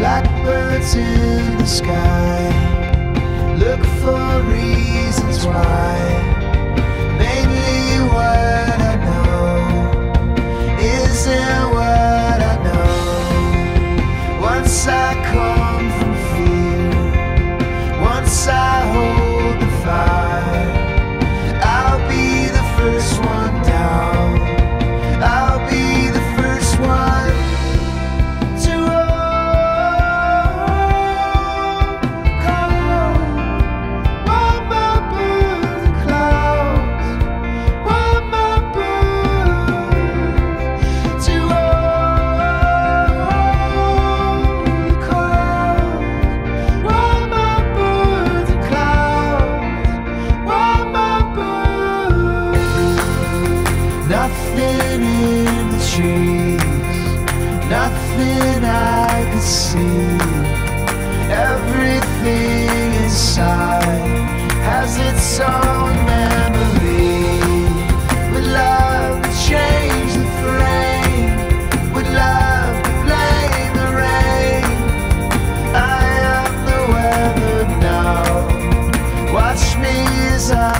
Blackbirds in the sky. Look for reasons why. Mainly what I know. Isn't what I know? Once I come from fear Once I nothing in the trees, nothing I could see. Everything inside has its own memory. Would love to change the frame? Would love to blame the rain? I am the weather now. Watch me as I.